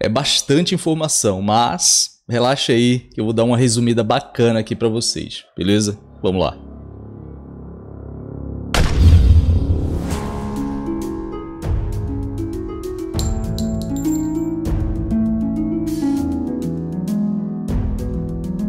É bastante informação, mas relaxa aí que eu vou dar uma resumida bacana aqui para vocês, beleza? Vamos lá.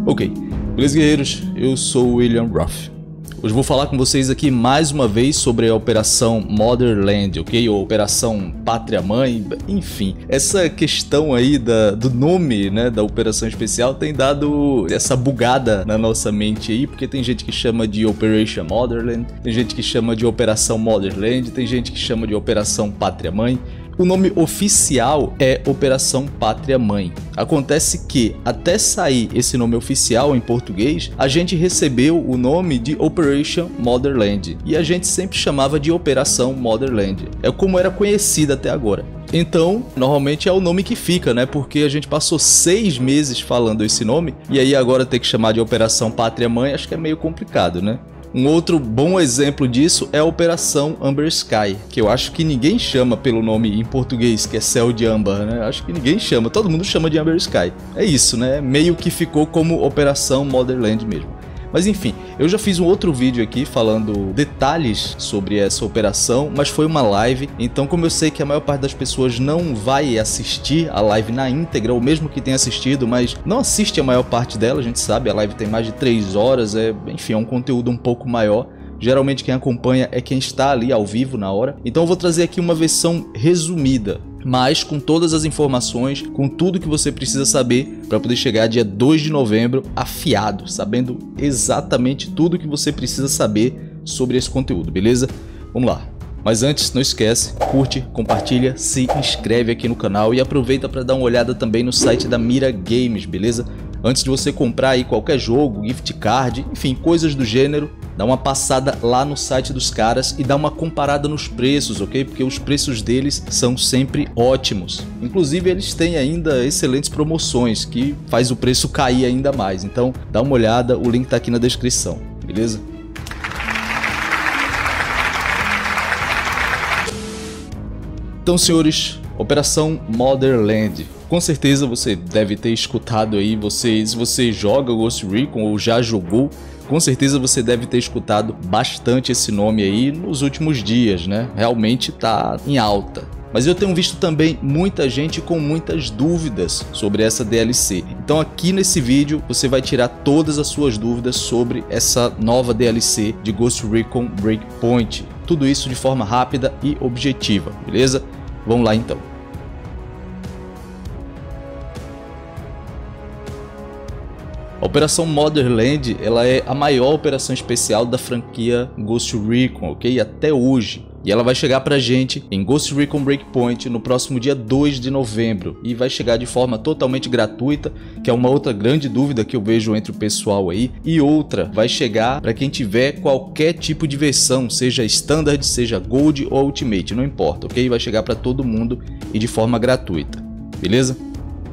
Ok, beleza guerreiros? Eu sou o William Ruff. Hoje vou falar com vocês aqui mais uma vez sobre a Operação Motherland, ok? Ou Operação Pátria Mãe, enfim. Essa questão aí da, do nome, né, da Operação Especial tem dado essa bugada na nossa mente aí, porque tem gente que chama de Operation Motherland, tem gente que chama de Operação Motherland, tem gente que chama de Operação Pátria Mãe. O nome oficial é Operação Pátria Mãe. Acontece que, até sair esse nome oficial em português, a gente recebeu o nome de Operation Motherland e a gente sempre chamava de Operação Motherland. É como era conhecida até agora. Então, normalmente é o nome que fica, né? Porque a gente passou seis meses falando esse nome e aí agora ter que chamar de Operação Pátria Mãe, acho que é meio complicado, né? Um outro bom exemplo disso é a Operação Amber Sky, que eu acho que ninguém chama pelo nome em português, que é Céu de Âmbar, né? Acho que ninguém chama, todo mundo chama de Amber Sky. É isso, né? Meio que ficou como Operação Motherland mesmo. Mas enfim, eu já fiz um outro vídeo aqui falando detalhes sobre essa operação, mas foi uma live, então como eu sei que a maior parte das pessoas não vai assistir a live na íntegra, ou mesmo que tenha assistido, mas não assiste a maior parte dela, a gente sabe, a live tem mais de 3 horas, é, enfim, é um conteúdo um pouco maior. Geralmente quem acompanha é quem está ali ao vivo na hora. Então eu vou trazer aqui uma versão resumida, mas com todas as informações, com tudo que você precisa saber para poder chegar dia 2 de novembro afiado, sabendo exatamente tudo que você precisa saber sobre esse conteúdo, beleza? Vamos lá. Mas antes, não esquece, curte, compartilha, se inscreve aqui no canal e aproveita para dar uma olhada também no site da Mira Games, beleza? Antes de você comprar aí qualquer jogo, gift card, enfim, coisas do gênero, dá uma passada lá no site dos caras e dá uma comparada nos preços, ok? Porque os preços deles são sempre ótimos. Inclusive eles têm ainda excelentes promoções que faz o preço cair ainda mais. Então dá uma olhada, o link está aqui na descrição, beleza? Então, senhores, Operação Motherland. Com certeza você deve ter escutado aí, você, se você joga Ghost Recon ou já jogou, com certeza você deve ter escutado bastante esse nome aí nos últimos dias, né? Realmente tá em alta. Mas eu tenho visto também muita gente com muitas dúvidas sobre essa DLC. Então aqui nesse vídeo você vai tirar todas as suas dúvidas sobre essa nova DLC de Ghost Recon Breakpoint. Tudo isso de forma rápida e objetiva, beleza? Vamos lá então. A Operação Motherland ela é a maior operação especial da franquia Ghost Recon, ok? Até hoje. E ela vai chegar pra gente em Ghost Recon Breakpoint no próximo dia 2 de novembro. E vai chegar de forma totalmente gratuita, que é uma outra grande dúvida que eu vejo entre o pessoal aí. E outra, vai chegar para quem tiver qualquer tipo de versão, seja Standard, seja Gold ou Ultimate, não importa, ok? Vai chegar para todo mundo e de forma gratuita, beleza?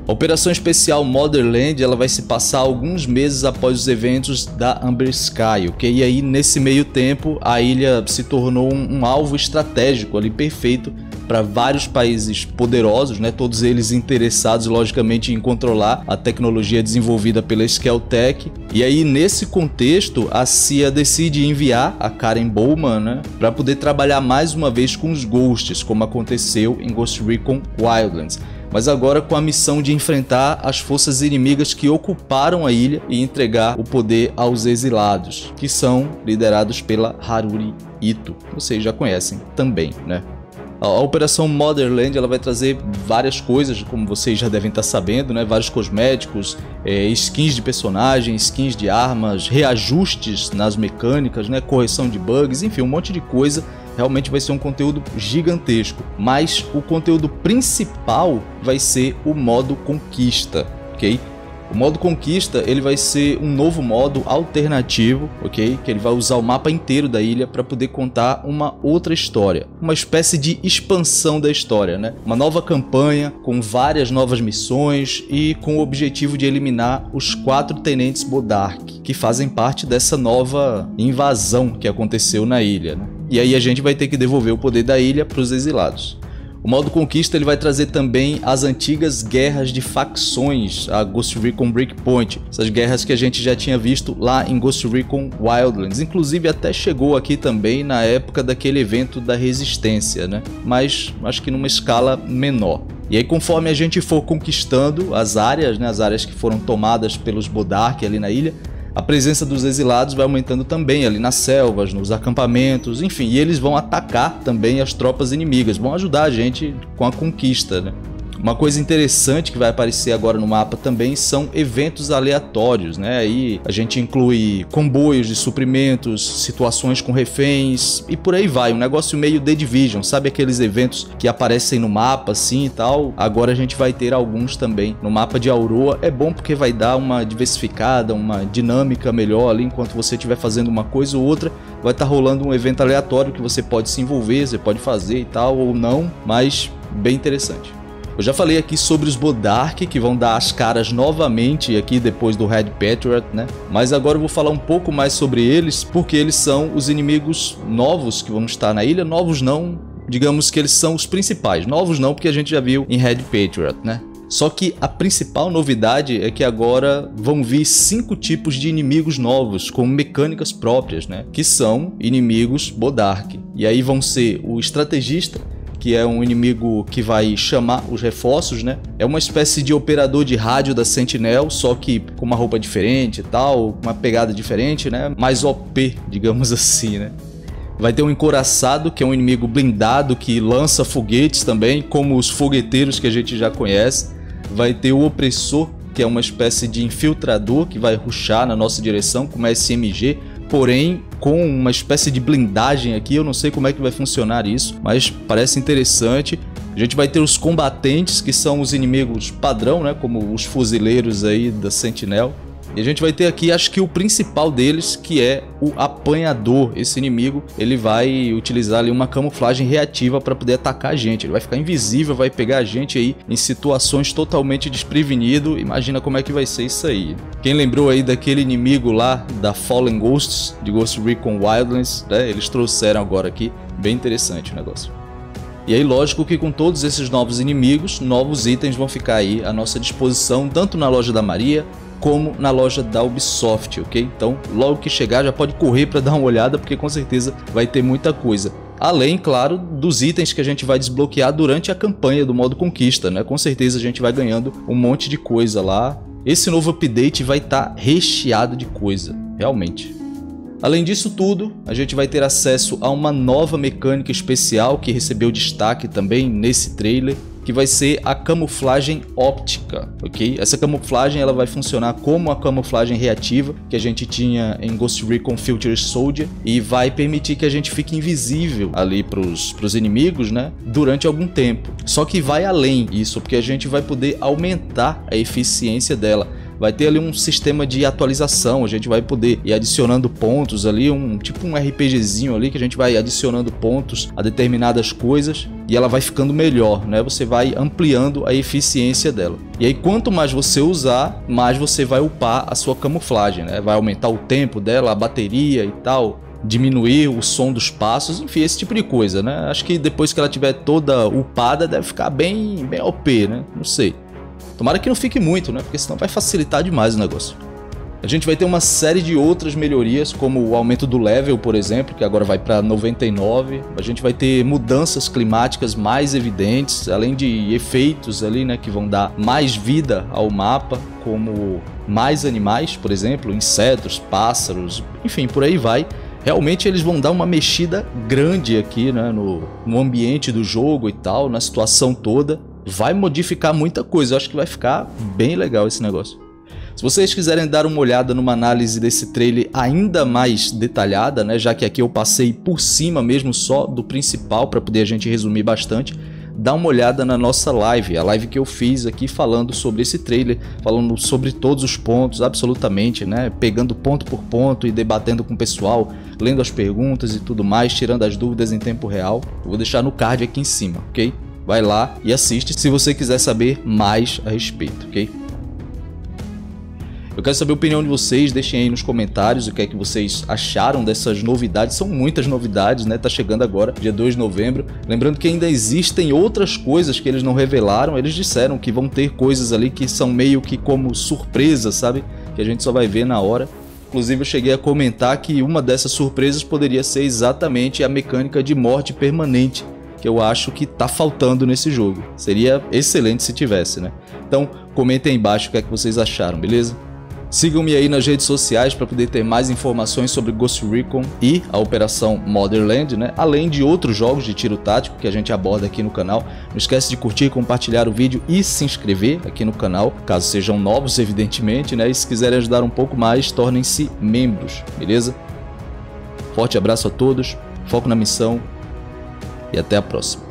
A operação especial Motherland ela vai se passar alguns meses após os eventos da Amber Sky, ok? E aí nesse meio tempo a ilha se tornou um, um alvo estratégico ali perfeito para vários países poderosos, né? Todos eles interessados logicamente em controlar a tecnologia desenvolvida pela Skeltech. E aí nesse contexto a CIA decide enviar a Karen Bowman, né, para poder trabalhar mais uma vez com os Ghosts, como aconteceu em Ghost Recon Wildlands mas agora com a missão de enfrentar as forças inimigas que ocuparam a ilha e entregar o poder aos exilados, que são liderados pela Haruri Ito. Vocês já conhecem também, né? A Operação Motherland ela vai trazer várias coisas, como vocês já devem estar sabendo, né? Vários cosméticos, é, skins de personagens, skins de armas, reajustes nas mecânicas, né? Correção de bugs, enfim, um monte de coisa realmente vai ser um conteúdo gigantesco, mas o conteúdo principal vai ser o modo conquista, ok? O modo conquista ele vai ser um novo modo alternativo, ok? Que ele vai usar o mapa inteiro da ilha para poder contar uma outra história, uma espécie de expansão da história, né? Uma nova campanha com várias novas missões e com o objetivo de eliminar os quatro tenentes Bodark que fazem parte dessa nova invasão que aconteceu na ilha. Né? E aí a gente vai ter que devolver o poder da ilha para os exilados. O modo conquista ele vai trazer também as antigas guerras de facções, a Ghost Recon Breakpoint, essas guerras que a gente já tinha visto lá em Ghost Recon Wildlands, inclusive até chegou aqui também na época daquele evento da Resistência, né? Mas acho que numa escala menor. E aí, conforme a gente for conquistando as áreas, né, as áreas que foram tomadas pelos Bodark ali na ilha, a presença dos exilados vai aumentando também ali nas selvas, nos acampamentos, enfim, e eles vão atacar também as tropas inimigas, vão ajudar a gente com a conquista, né? Uma coisa interessante que vai aparecer agora no mapa também são eventos aleatórios, né? Aí a gente inclui comboios de suprimentos, situações com reféns e por aí vai. Um negócio meio The Division, sabe aqueles eventos que aparecem no mapa assim e tal? Agora a gente vai ter alguns também no mapa de Aurora. É bom porque vai dar uma diversificada, uma dinâmica melhor ali enquanto você estiver fazendo uma coisa ou outra. Vai estar tá rolando um evento aleatório que você pode se envolver, você pode fazer e tal ou não, mas bem interessante. Eu já falei aqui sobre os Bodark, que vão dar as caras novamente aqui depois do Red Patriot, né? Mas agora eu vou falar um pouco mais sobre eles, porque eles são os inimigos novos que vão estar na ilha. Novos não, digamos que eles são os principais. Novos não, porque a gente já viu em Red Patriot, né? Só que a principal novidade é que agora vão vir cinco tipos de inimigos novos, com mecânicas próprias, né? Que são inimigos Bodark. E aí vão ser o estrategista, que é um inimigo que vai chamar os reforços, né? É uma espécie de operador de rádio da Sentinel, só que com uma roupa diferente e tal, uma pegada diferente, né? Mais OP, digamos assim, né? Vai ter um encoraçado, que é um inimigo blindado que lança foguetes também, como os fogueteiros que a gente já conhece. Vai ter o opressor, que é uma espécie de infiltrador que vai ruxar na nossa direção com uma SMG, porém com uma espécie de blindagem aqui. Eu não sei como é que vai funcionar isso, mas parece interessante. A gente vai ter os combatentes, que são os inimigos padrão, né, como os fuzileiros aí da Sentinel. E a gente vai ter aqui, acho que o principal deles, que é o apanhador. Esse inimigo, ele vai utilizar ali uma camuflagem reativa para poder atacar a gente. Ele vai ficar invisível, vai pegar a gente aí em situações totalmente desprevenido. Imagina como é que vai ser isso aí. Quem lembrou aí daquele inimigo lá da Fallen Ghosts, de Ghost Recon Wildlands, né? Eles trouxeram agora aqui. Bem interessante o negócio. E aí, lógico que com todos esses novos inimigos, novos itens vão ficar aí à nossa disposição, tanto na loja da Maria, como na loja da Ubisoft, ok? Então, logo que chegar, já pode correr para dar uma olhada, porque com certeza vai ter muita coisa. Além, claro, dos itens que a gente vai desbloquear durante a campanha do modo conquista, né? Com certeza a gente vai ganhando um monte de coisa lá. Esse novo update vai estar tá recheado de coisa, realmente. Além disso tudo, a gente vai ter acesso a uma nova mecânica especial que recebeu destaque também nesse trailer, que vai ser a camuflagem óptica, ok? Essa camuflagem ela vai funcionar como a camuflagem reativa que a gente tinha em Ghost Recon Future Soldier e vai permitir que a gente fique invisível ali para os inimigos, né? Durante algum tempo. Só que vai além isso, porque a gente vai poder aumentar a eficiência dela vai ter ali um sistema de atualização, a gente vai poder ir adicionando pontos ali, um tipo um RPGzinho ali que a gente vai adicionando pontos a determinadas coisas e ela vai ficando melhor, né? Você vai ampliando a eficiência dela. E aí quanto mais você usar, mais você vai upar a sua camuflagem, né? Vai aumentar o tempo dela, a bateria e tal, diminuir o som dos passos, enfim, esse tipo de coisa, né? Acho que depois que ela tiver toda upada, deve ficar bem, bem OP, né? Não sei. Tomara que não fique muito, né? Porque senão vai facilitar demais o negócio. A gente vai ter uma série de outras melhorias, como o aumento do level, por exemplo, que agora vai para 99. A gente vai ter mudanças climáticas mais evidentes, além de efeitos ali, né, que vão dar mais vida ao mapa, como mais animais, por exemplo, insetos, pássaros, enfim, por aí vai. Realmente eles vão dar uma mexida grande aqui, né, no, no ambiente do jogo e tal, na situação toda vai modificar muita coisa. Eu acho que vai ficar bem legal esse negócio. Se vocês quiserem dar uma olhada numa análise desse trailer ainda mais detalhada, né, já que aqui eu passei por cima mesmo só do principal para poder a gente resumir bastante, dá uma olhada na nossa live, a live que eu fiz aqui falando sobre esse trailer, falando sobre todos os pontos, absolutamente, né, pegando ponto por ponto e debatendo com o pessoal, lendo as perguntas e tudo mais, tirando as dúvidas em tempo real. Eu vou deixar no card aqui em cima, ok? Vai lá e assiste se você quiser saber mais a respeito, ok? Eu quero saber a opinião de vocês, deixem aí nos comentários o que é que vocês acharam dessas novidades. São muitas novidades, né? Tá chegando agora, dia 2 de novembro. Lembrando que ainda existem outras coisas que eles não revelaram. Eles disseram que vão ter coisas ali que são meio que como surpresa, sabe? Que a gente só vai ver na hora. Inclusive eu cheguei a comentar que uma dessas surpresas poderia ser exatamente a mecânica de morte permanente, que eu acho que tá faltando nesse jogo. Seria excelente se tivesse, né? Então comentem aí embaixo o que é que vocês acharam, beleza? Sigam-me aí nas redes sociais para poder ter mais informações sobre Ghost Recon e a Operação Motherland, né? além de outros jogos de tiro tático que a gente aborda aqui no canal. Não esquece de curtir, compartilhar o vídeo e se inscrever aqui no canal, caso sejam novos, evidentemente, né? E se quiserem ajudar um pouco mais, tornem-se membros, beleza? Forte abraço a todos, foco na missão e até a próxima.